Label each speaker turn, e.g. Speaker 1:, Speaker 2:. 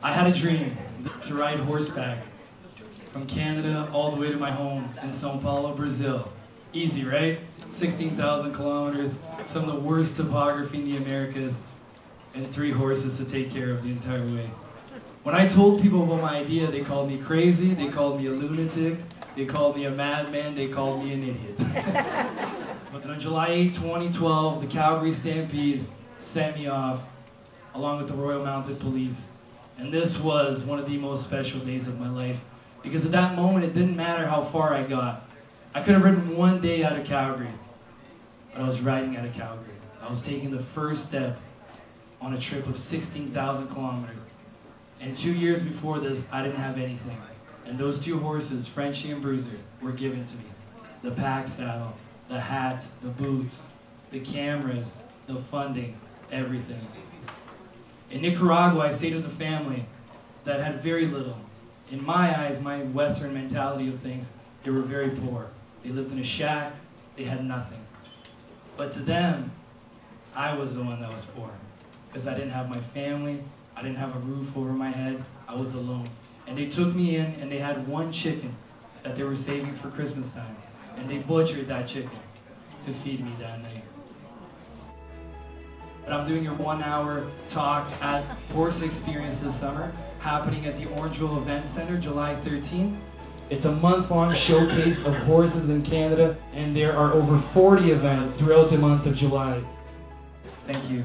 Speaker 1: I had a dream to ride horseback from Canada all the way to my home in Sao Paulo, Brazil. Easy, right? 16,000 kilometers, some of the worst topography in the Americas, and three horses to take care of the entire way. When I told people about my idea, they called me crazy, they called me a lunatic, they called me a madman, they called me an idiot. but on July 8, 2012, the Calgary Stampede sent me off along with the Royal Mounted Police. And this was one of the most special days of my life. Because at that moment, it didn't matter how far I got. I could have ridden one day out of Calgary, but I was riding out of Calgary. I was taking the first step on a trip of 16,000 kilometers. And two years before this, I didn't have anything. And those two horses, Frenchie and Bruiser, were given to me. The pack saddle, the hats, the boots, the cameras, the funding, everything. In Nicaragua, I stayed with a family that had very little. In my eyes, my Western mentality of things, they were very poor. They lived in a shack, they had nothing. But to them, I was the one that was poor. Because I didn't have my family, I didn't have a roof over my head, I was alone. And they took me in and they had one chicken that they were saving for Christmas time. And they butchered that chicken to feed me that night. But I'm doing a one hour talk at Horse Experience this summer, happening at the Orangeville Event Center July 13th. It's a month-long showcase of horses in Canada, and there are over 40 events throughout the month of July. Thank you.